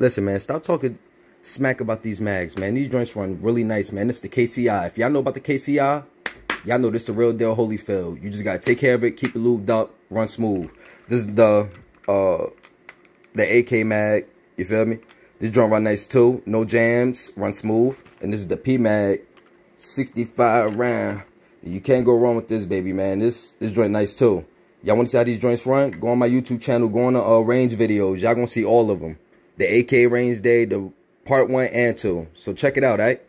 Listen, man, stop talking smack about these mags, man. These joints run really nice, man. This is the KCI. If y'all know about the KCI, y'all know this the real deal Holyfield. You just gotta take care of it, keep it lubed up, run smooth. This is the uh the AK mag, you feel me? This joint run nice too, no jams, run smooth. And this is the P mag 65 round. You can't go wrong with this, baby, man. This this joint nice too. Y'all want to see how these joints run? Go on my YouTube channel. Go on the uh, range videos. Y'all gonna see all of them. The AK range day, the part one and two. So check it out, alright?